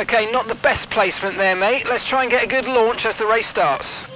Okay, not the best placement there, mate. Let's try and get a good launch as the race starts.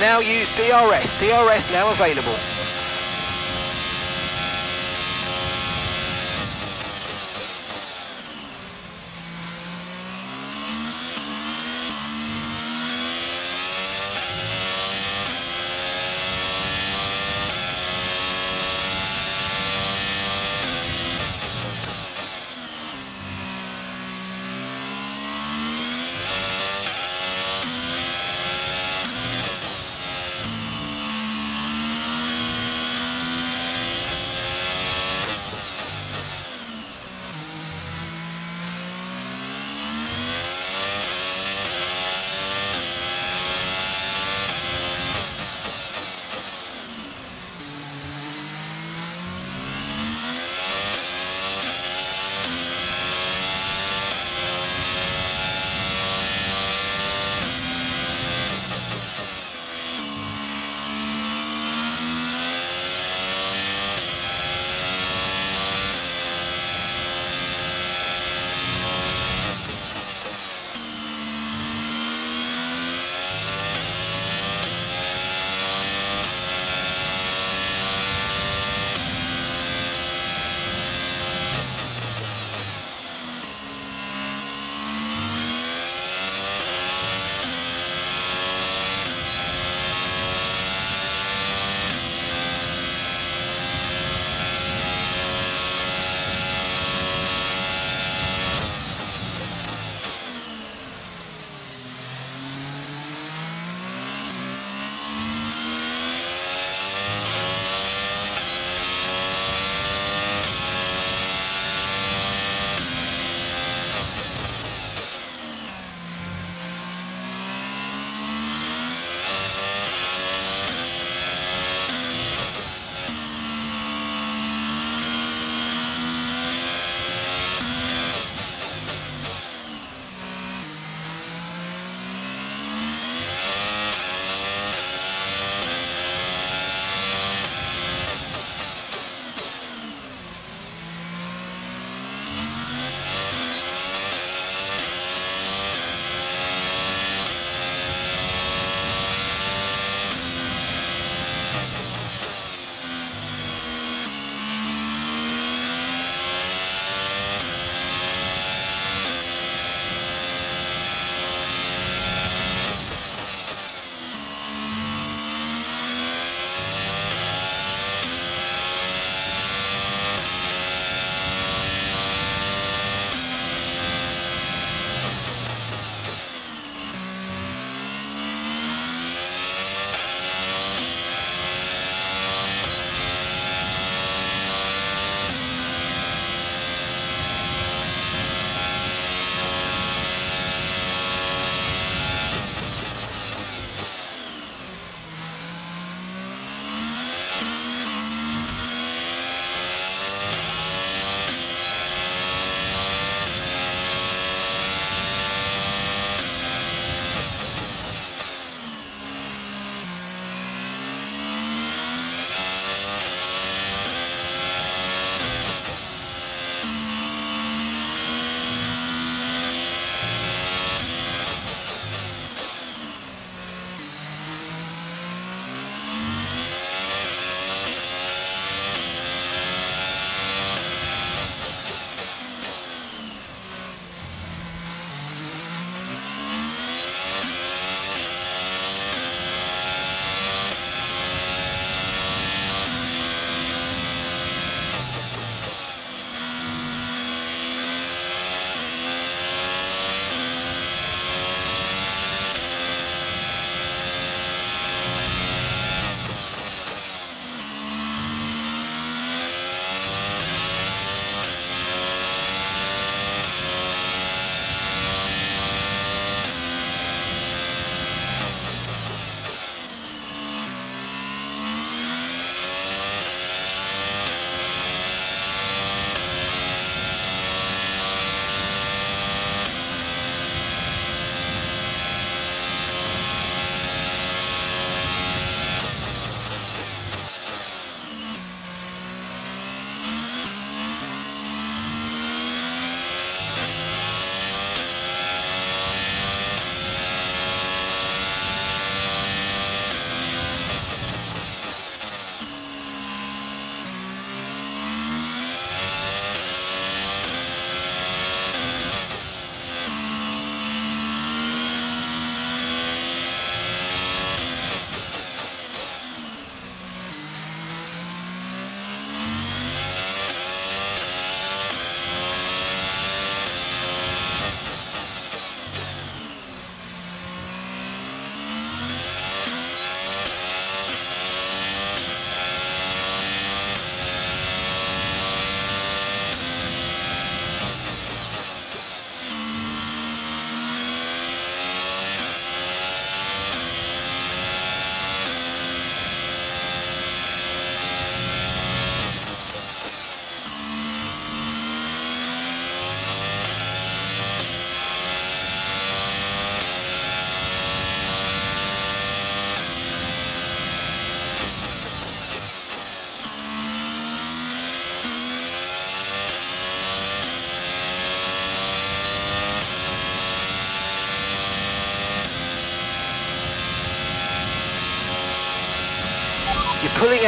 Now use DRS. DRS now available.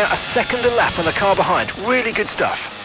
Out a second a lap on the car behind. Really good stuff.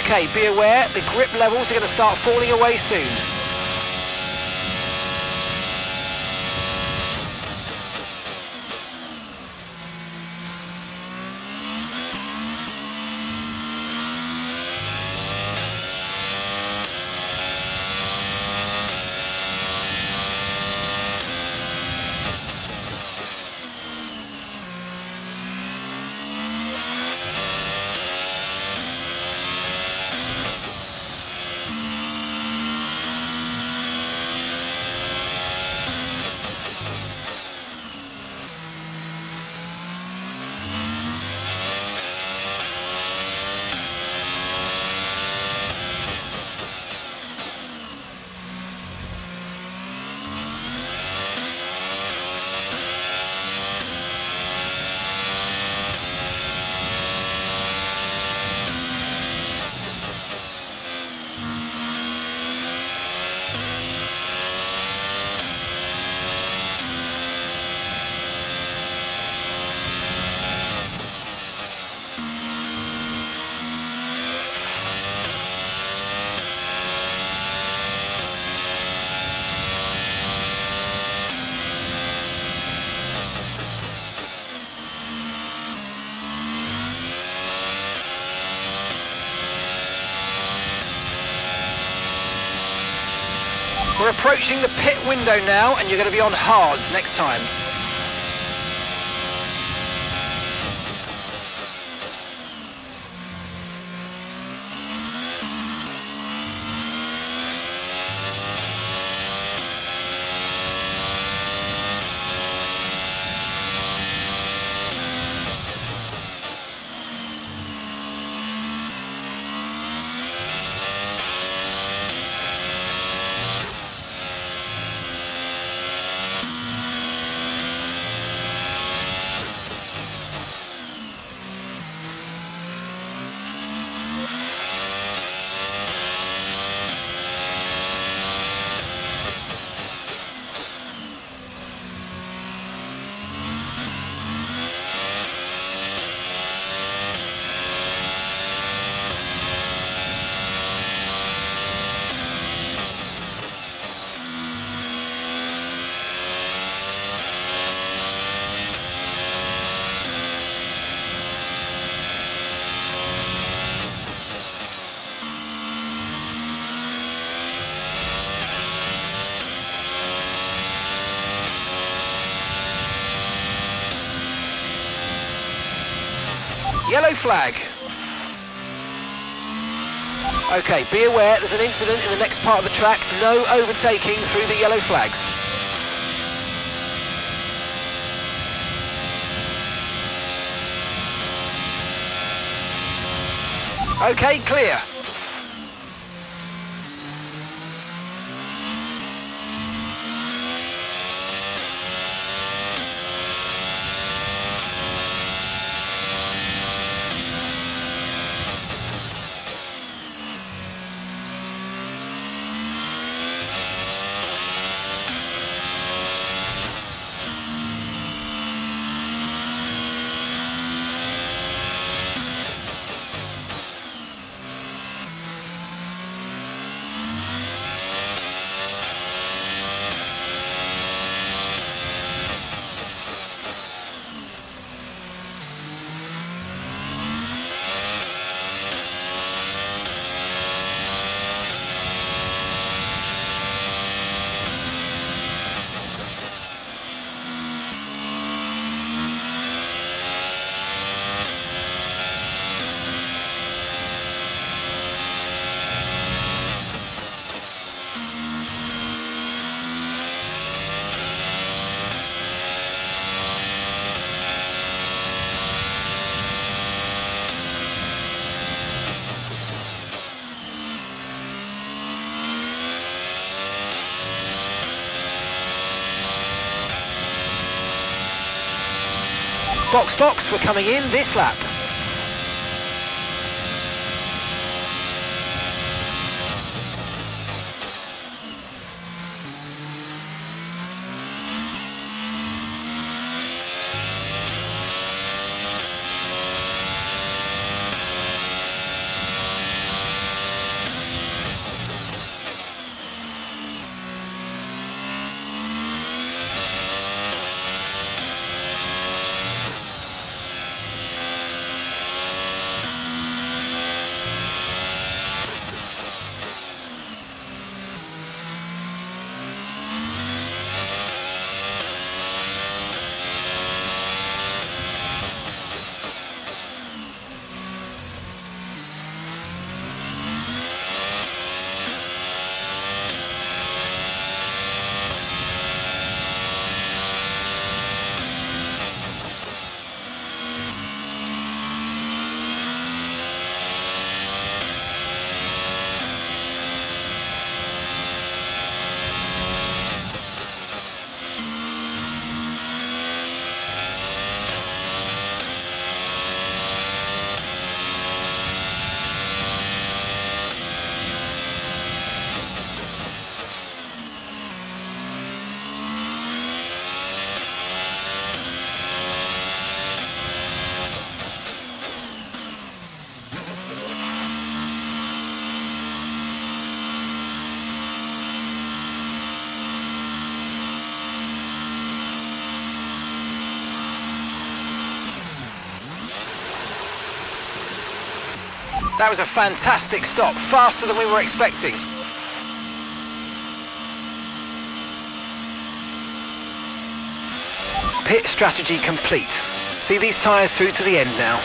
Okay, be aware, the grip levels are going to start falling away soon. We're approaching the pit window now and you're going to be on hards next time. Yellow flag. Okay, be aware there's an incident in the next part of the track. No overtaking through the yellow flags. Okay, clear. Box, box, we're coming in this lap. That was a fantastic stop, faster than we were expecting. Pit strategy complete. See these tyres through to the end now.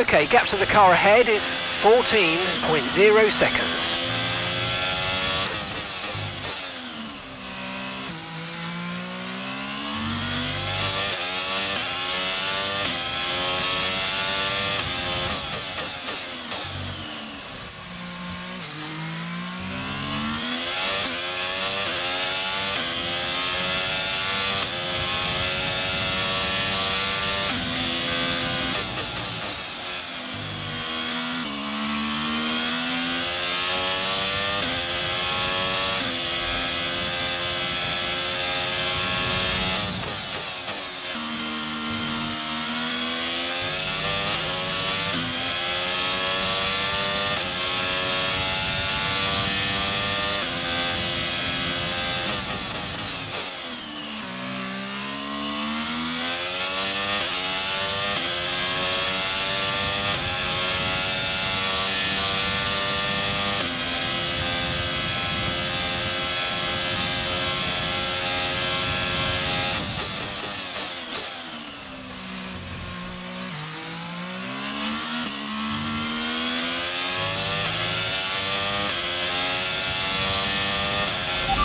Okay, gap to the car ahead is 14.0 seconds.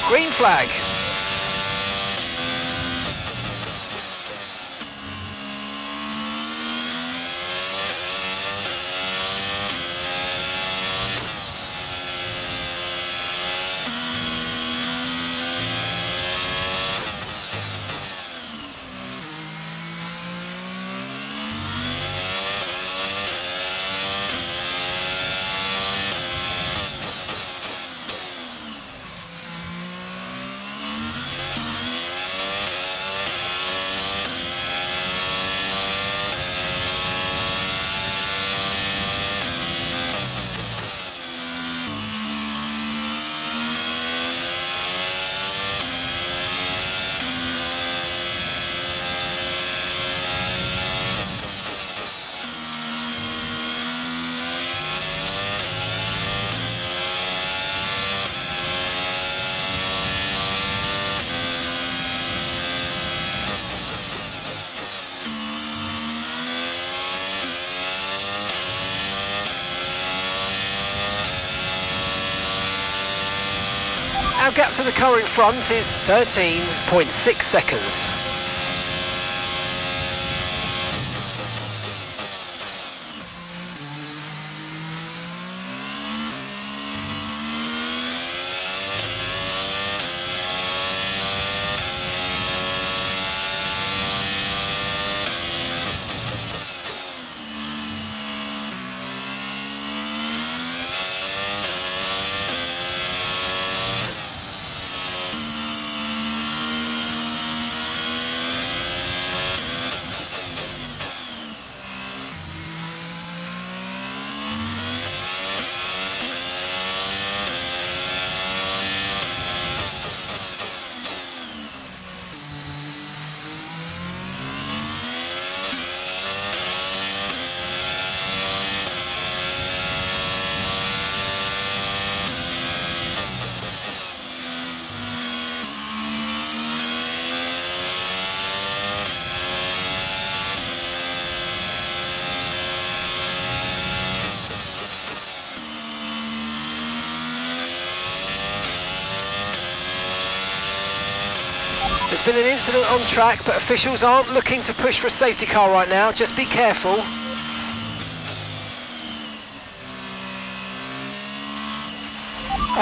Green flag. Gap to the car in front is 13.6 seconds. Been an incident on track, but officials aren't looking to push for a safety car right now. Just be careful.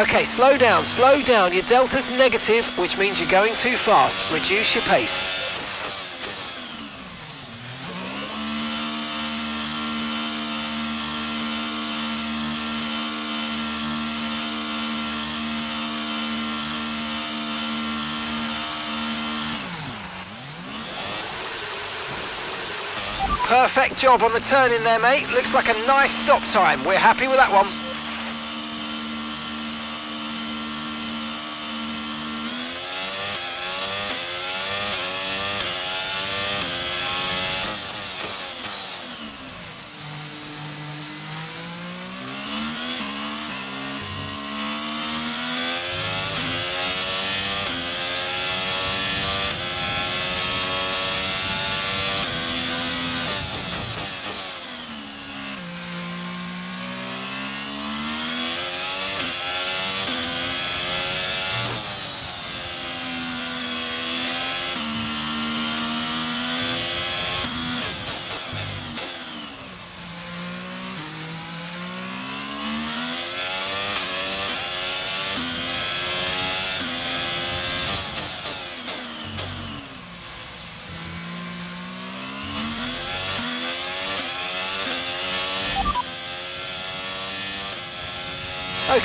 Okay, slow down, slow down. Your delta's negative, which means you're going too fast. Reduce your pace. Perfect job on the turn in there, mate. Looks like a nice stop time. We're happy with that one.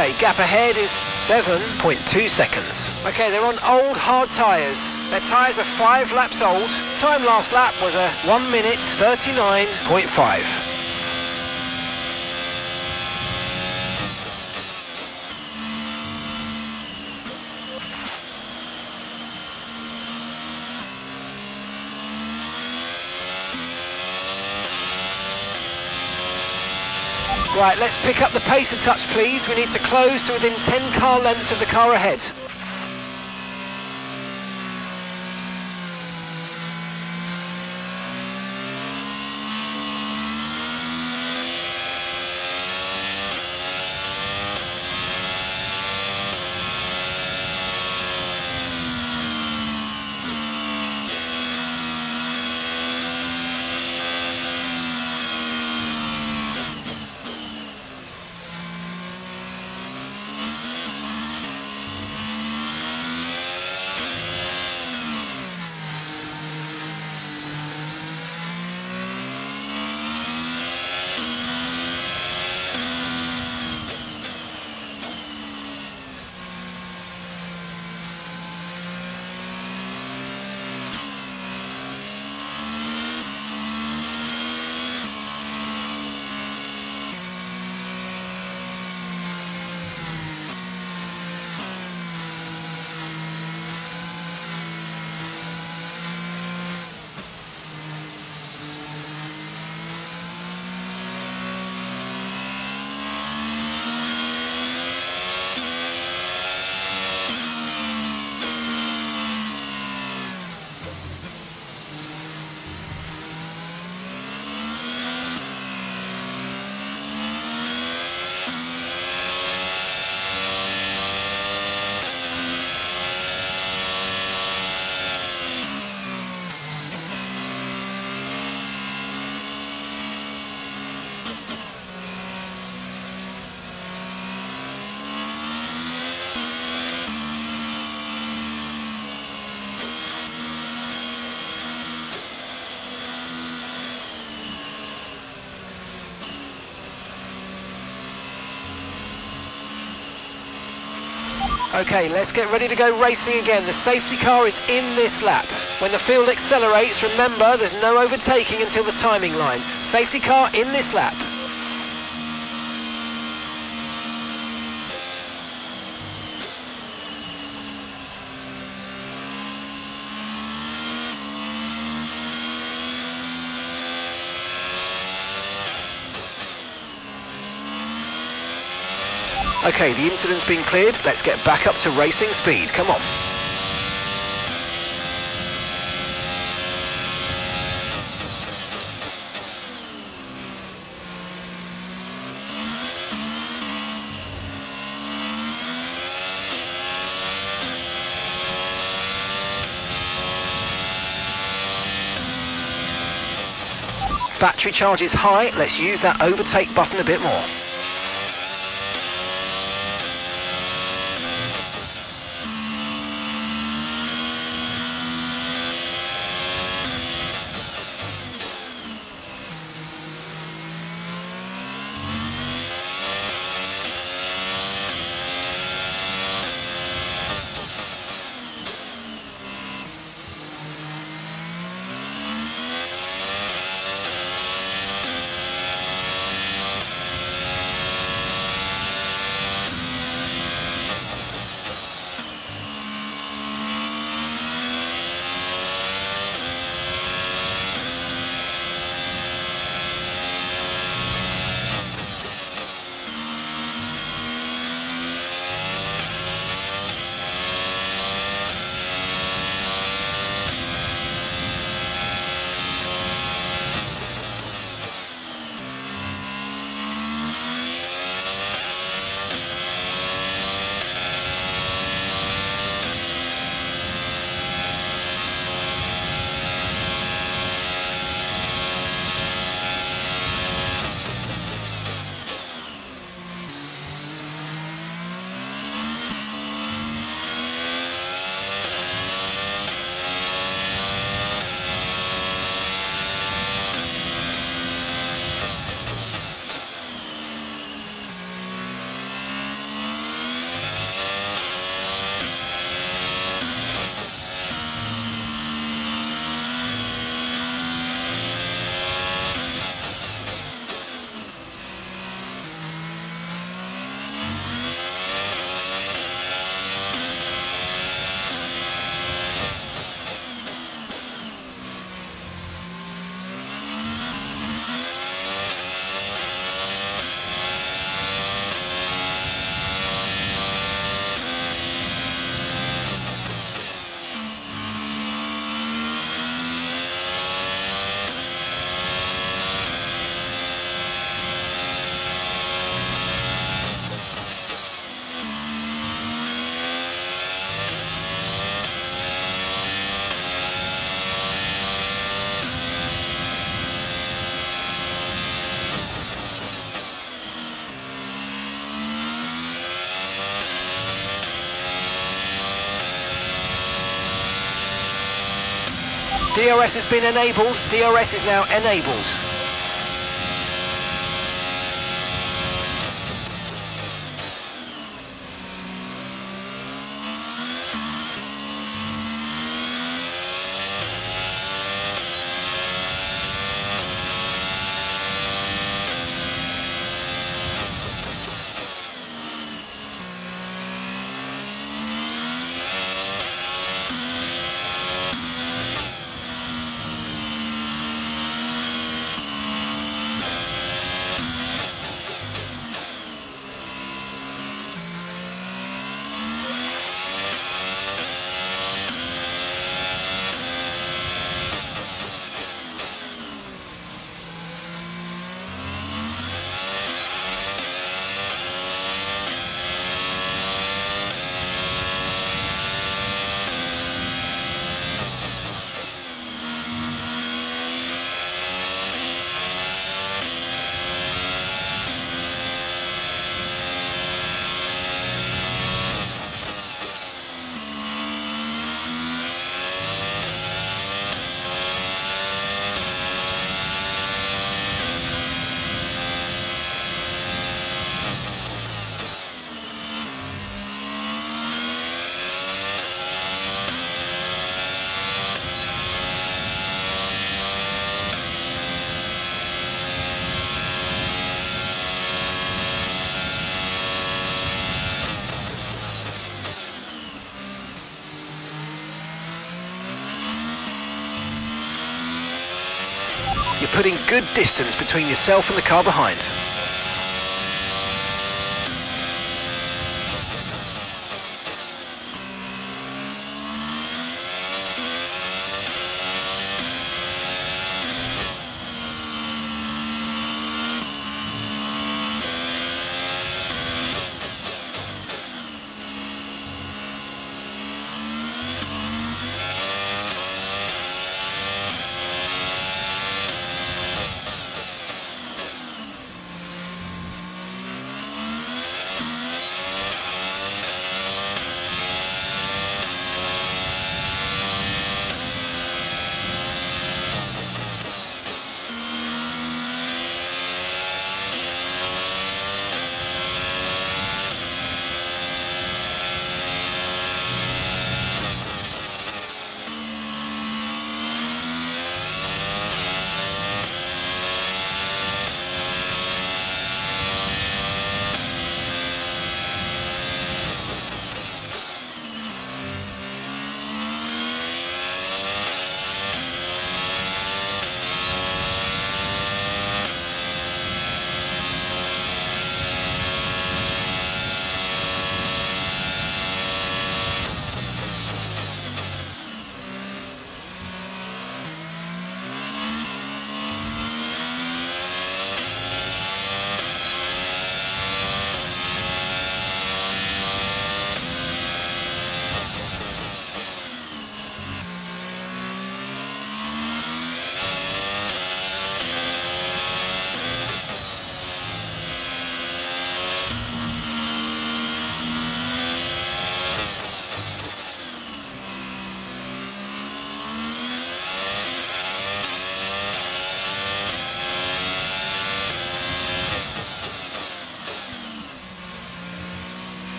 Okay, gap ahead is 7.2 seconds. Okay, they're on old hard tyres. Their tyres are five laps old. Time last lap was a 1 minute 39.5. Right, let's pick up the pace a touch, please. We need to close to within 10 car lengths of the car ahead. Okay, let's get ready to go racing again. The safety car is in this lap. When the field accelerates, remember there's no overtaking until the timing line. Safety car in this lap. Okay, the incident's been cleared. Let's get back up to racing speed. Come on. Battery charge is high. Let's use that overtake button a bit more. DRS has been enabled. DRS is now enabled. Putting good distance between yourself and the car behind.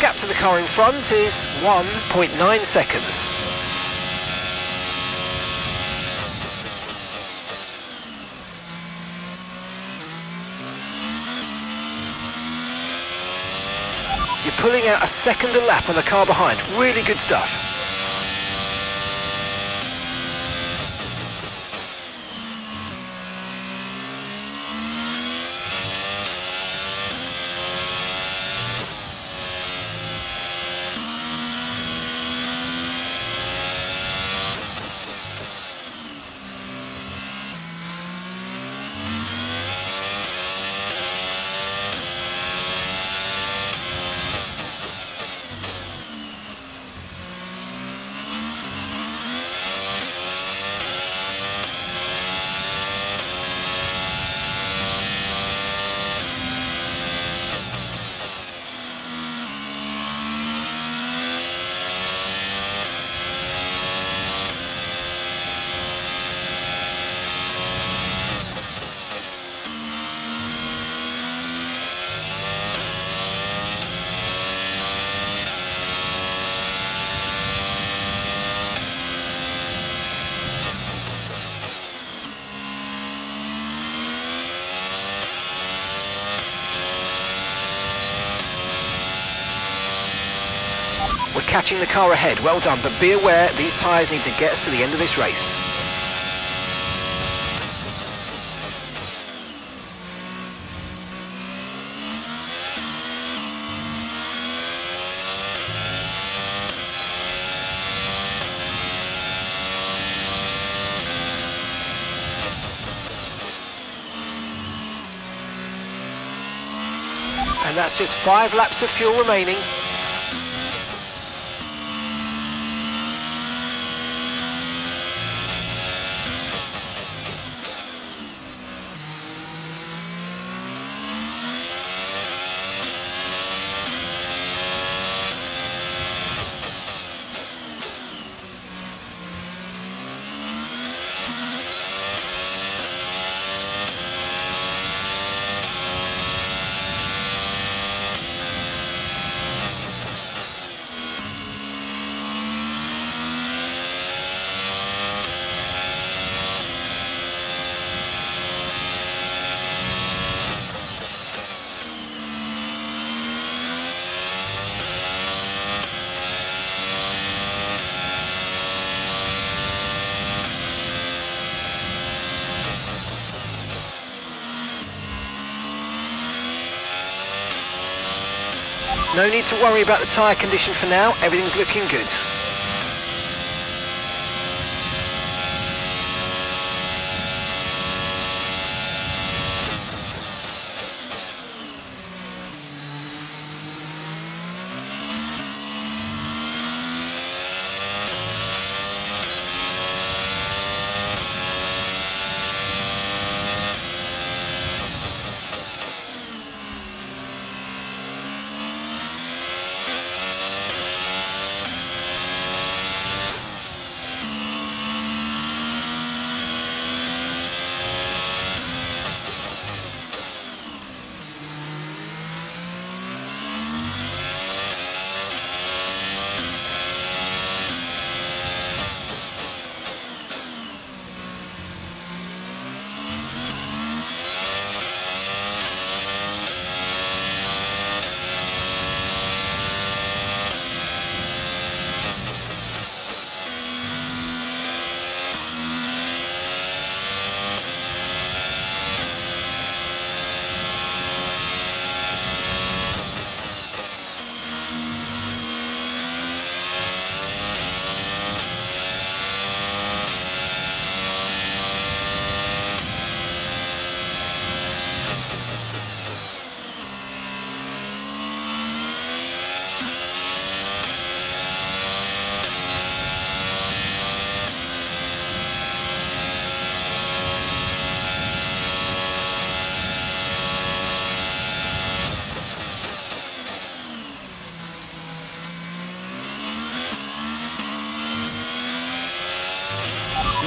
Gap to the car in front is 1.9 seconds. You're pulling out a second a lap on the car behind. Really good stuff. Catching the car ahead, well done, but be aware these tyres need to get us to the end of this race. And that's just five laps of fuel remaining. No need to worry about the tyre condition for now, everything's looking good.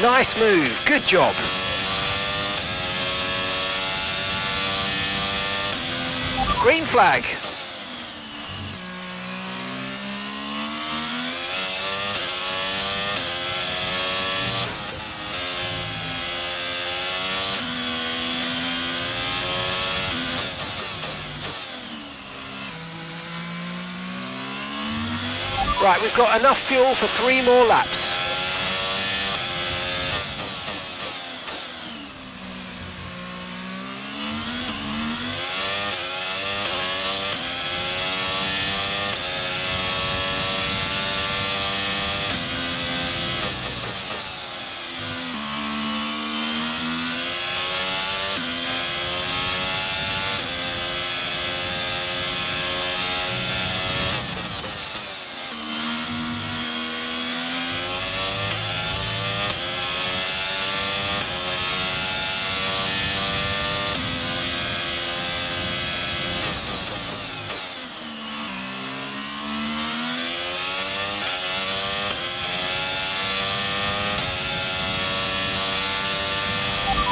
Nice move, good job. Green flag. Right, we've got enough fuel for three more laps.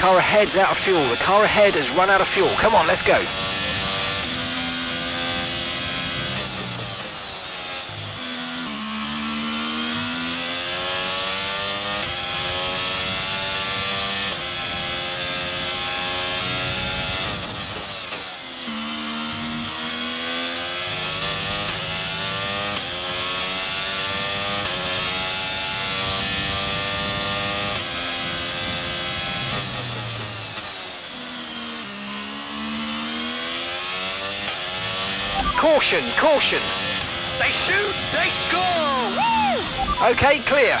car ahead's out of fuel. The car ahead has run out of fuel. Come on, let's go. Caution, caution. They shoot, they score! Woo! Okay, clear.